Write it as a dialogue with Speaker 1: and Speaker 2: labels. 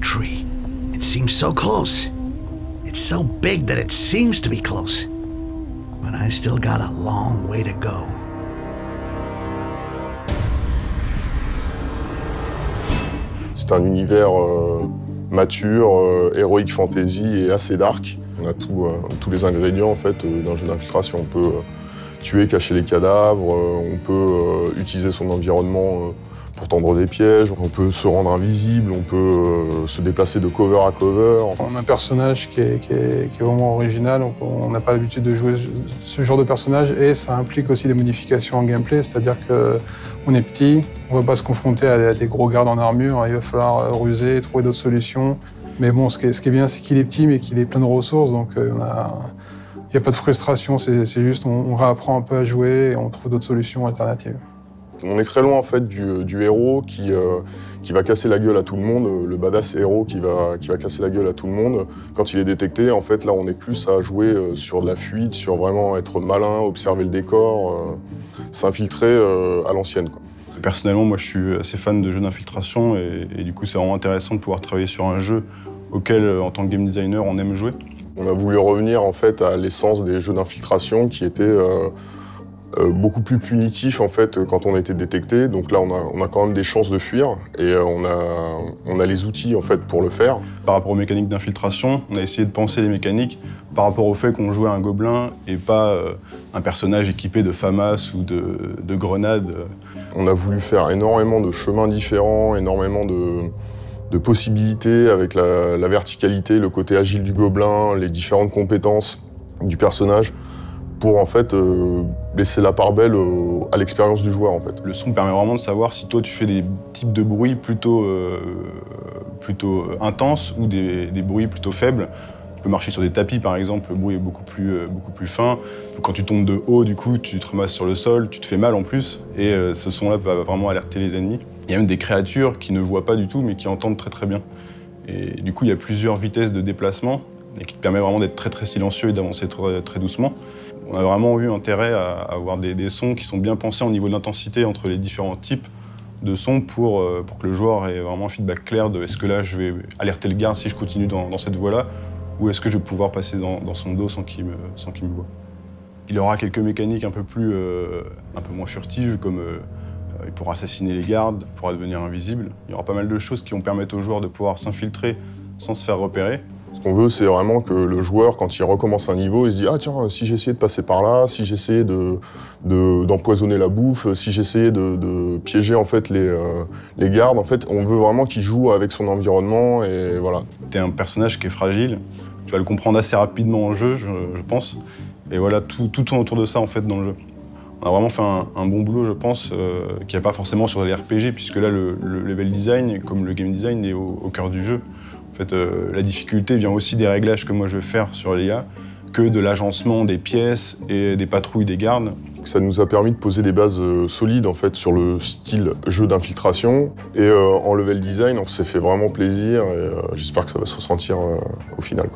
Speaker 1: tree. It seems so close. It's so big that it seems to be close. But I still got a long way to go.
Speaker 2: C'est un univers euh, mature, euh, héroïque fantasy et assez dark. On a euh, tous les ingrédients en fait d'un jeu d'infiltration. On peut tuer, cacher les cadavres, on peut utiliser son environnement pour tendre des pièges, on peut se rendre invisible, on peut euh, se déplacer de cover à cover.
Speaker 3: On a un personnage qui est, vraiment original, on n'a pas l'habitude de jouer ce genre de personnage et ça implique aussi des modifications en gameplay, c'est-à-dire qu'on est petit, on ne va pas se confronter à des gros gardes en armure, il va falloir euh, ruser, trouver d'autres solutions. Mais bon, ce qui est, bien, c'est qu'il est petit mais qu'il est plein de ressources, donc euh, il n'y a pas de frustration, c'est juste on, on réapprend un peu à jouer et on trouve d'autres solutions alternatives.
Speaker 2: On est très loin en fait du, héros qui, euh, qui, va casser la gueule à tout le monde, le badass héros qui va, qui va casser la gueule à tout le monde. Quand il est détecté, en fait là on est plus à jouer euh, sur de la fuite, sur vraiment être malin, observer le décor, euh, s'infiltrer à l'ancienne.
Speaker 4: Personnellement, moi je suis assez fan de jeux d'infiltration et, et, du coup c'est vraiment intéressant de pouvoir travailler sur un jeu auquel en tant que game designer on aime jouer.
Speaker 2: On a voulu revenir en fait à l'essence des jeux d'infiltration qui étaient euh, beaucoup plus punitif en fait quand on a été détecté. Donc là, on a, quand même des chances de fuir et euh, on, a, on a les outils en fait pour le faire.
Speaker 4: Par rapport aux mécaniques d'infiltration, on a essayé de penser les mécaniques par rapport au fait qu'on jouait un gobelin et pas euh, un personnage équipé de FAMAS ou de, grenades.
Speaker 2: On a voulu faire énormément de chemins différents, énormément de, possibilités avec la, la verticalité, le côté agile du gobelin, les différentes compétences du personnage pour en fait euh, laisser la part belle à l'expérience du joueur en fait.
Speaker 4: Le son permet vraiment de savoir si toi tu fais des types de bruits plutôt, euh, plutôt euh, intenses ou des, bruits plutôt faibles. Tu peux marcher sur des tapis par exemple, le bruit est beaucoup plus, beaucoup plus fin. Quand tu tombes de haut, du coup, tu te ramasses sur le sol, tu te fais mal en plus, et ce son-là va vraiment alerter les ennemis. Il y a même des créatures qui ne voient pas du tout, mais qui entendent très très bien. Et du coup, il y a plusieurs vitesses de déplacement, et qui te permet vraiment d'être très très silencieux et d'avancer très, très doucement. On a vraiment eu intérêt à, avoir des, sons qui sont bien pensés au niveau de l'intensité entre les différents types de sons pour, euh, pour que le joueur ait vraiment un feedback clair de est-ce que là je vais alerter le garde si je continue dans, cette voie-là ou est-ce que je vais pouvoir passer dans, son dos sans qu'il me, me voit. Il aura quelques mécaniques un peu, plus, euh, un peu moins furtives comme euh, il pourra assassiner les gardes, il pourra devenir invisible. Il y aura pas mal de choses qui vont permettre au joueur de pouvoir s'infiltrer sans se faire repérer.
Speaker 2: Qu'on veut, c'est vraiment que le joueur, quand il recommence un niveau, il se dit Ah, tiens, si j'essayais de passer par là, si j'essayais d'empoisonner de, la bouffe, si j'essayais de, piéger en fait les, euh, les gardes, en fait, on veut vraiment qu'il joue avec son environnement et voilà.
Speaker 4: T'es un personnage qui est fragile, tu vas le comprendre assez rapidement en jeu, je, pense. Et voilà, tout, tout, tourne autour de ça en fait dans le jeu. On a vraiment fait un, bon boulot, je pense, euh, qui n'y a pas forcément sur les RPG, puisque là, le, level design, comme le game design, est au cœur du jeu. Euh, la difficulté vient aussi des réglages que moi je veux faire sur l'IA, que de l'agencement des pièces et des patrouilles des gardes.
Speaker 2: Ça nous a permis de poser des bases euh, solides en fait sur le style jeu d'infiltration et euh, en level design on s'est fait vraiment plaisir et j'espère que ça va se ressentir au final.